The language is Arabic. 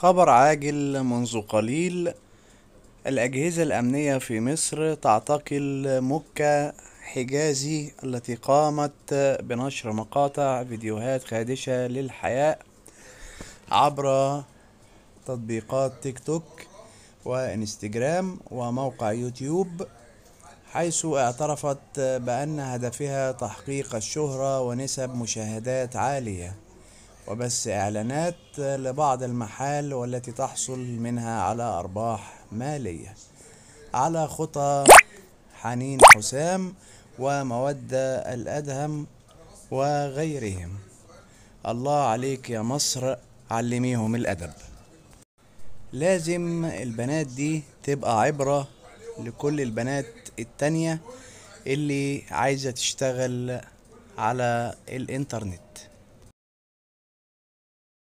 خبر عاجل منذ قليل. الأجهزة الأمنية في مصر تعتقل مكة حجازي التي قامت بنشر مقاطع فيديوهات خادشة للحياء عبر تطبيقات تيك توك وإنستجرام وموقع يوتيوب حيث اعترفت بأن هدفها تحقيق الشهرة ونسب مشاهدات عالية. وبث إعلانات لبعض المحال والتي تحصل منها على أرباح مالية. على خطى حنين حسام ومودة الأدهم وغيرهم. الله عليك يا مصر علميهم الأدب. لازم البنات دي تبقى عبرة لكل البنات التانية اللي عايزة تشتغل على الإنترنت.